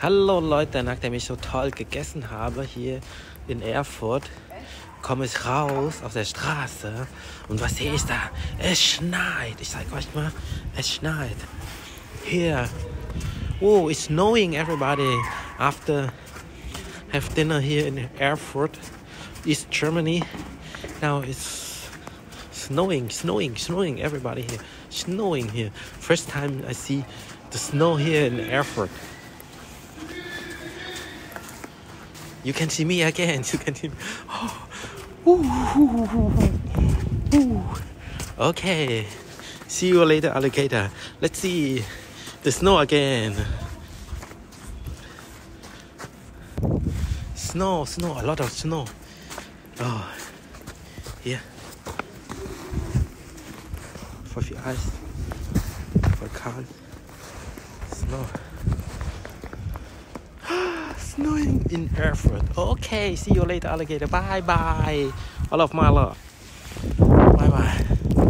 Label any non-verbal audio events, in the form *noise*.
Hallo Leute, nachdem ich so toll gegessen habe hier in Erfurt, komme ich raus auf der Straße und was sehe ich da? Es schneit. Ich zeige euch mal, es schneit. Here. Oh, it's snowing everybody after have dinner here in Erfurt, East Germany. Now it's snowing, snowing, snowing everybody here. Snowing here. First time I see the snow here in Erfurt. You can see me again. *laughs* You can see me. *gasps* Okay. See you later, alligator. Let's see the snow again. Snow, snow, a lot of snow. Oh, here. For your eyes. For car. Snow. Snowing in Erfurt. Okay, see you later, alligator. Bye bye. All of my love. Bye bye.